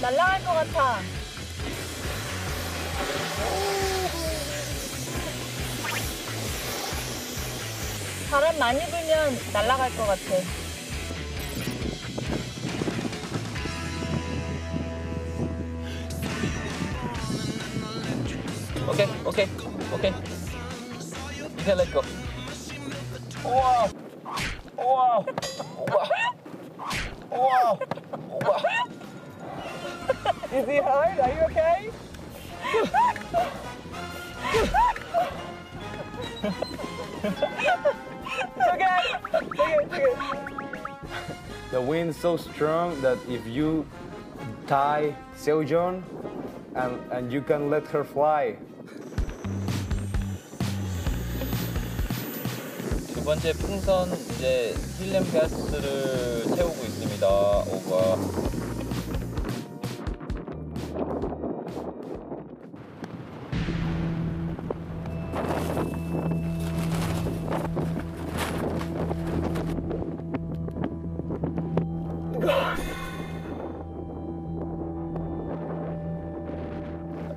날아갈 것 같아. 바람 많이 불면 날아갈 것 같아. Okay, okay. You can let go. Wow. Wow. Wow. Wow. Wow. Is it hard? Are you okay? it's okay. It's okay. It's okay. The wind's so strong that if you tie Seojeon and, and you can let her fly. 두 번째 풍선 이제 힐렘 가스를 태우고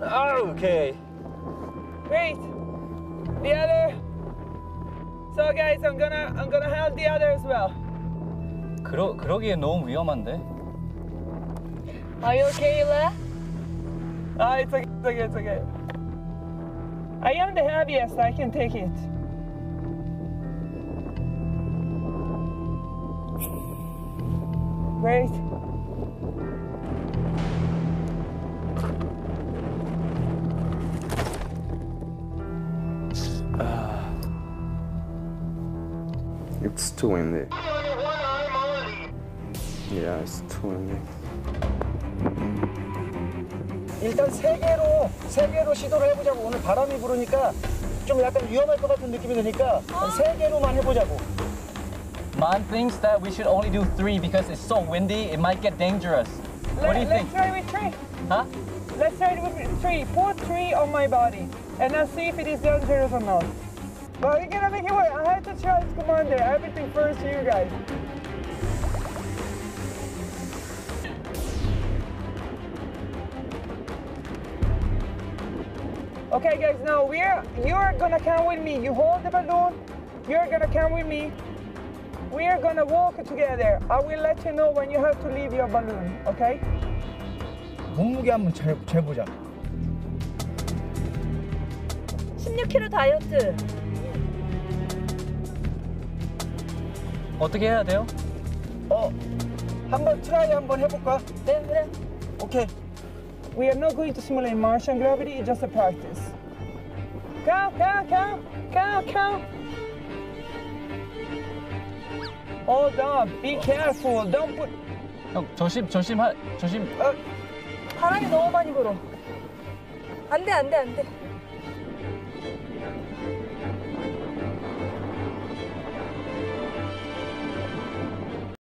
아, 오케이. Wait. The other. So guys, I'm gonna I'm gonna help the other as well. 그러 그러기엔 너무 위험한데. Are you okay, Le? Ah, it's okay. It's okay. It's okay. I am the heaviest. I can take it. Great. It's too windy. Yeah, it's too windy. 일단 세 개로 세 개로 시도를 해보자고 오늘 바람이 부르니까 좀 약간 위험할 것 같은 느낌이 드니까 세 개로만 해보자고. Man thinks that we should only do three because it's so windy. It might get dangerous. What do you Let, think? Let's try with three. Huh? Let's try it with three. Put three on my body, and I'll see if it is dangerous or not. But we're gonna make it work. I have to trust Commander. Everything first to you guys. Okay, guys. Now we're you're gonna come with me. You hold the balloon. You're gonna come with me. We're gonna walk together. I will let you know when you have to leave your balloon. Okay? 몸무게 한번 재, 재보자. 16kg 다이어트. 어떻게 해야 돼요? 어, 한번 트라이 한번 해볼까? 네, 네. 오케이. We are not going to simulate Martian gravity, it's just a practice. Go, go, go, go, go. Hold on, be careful, don't put. 형 조심 조심 하 조심. 바람이 너무 많이 불어. 안 돼, 안 돼, 안 돼.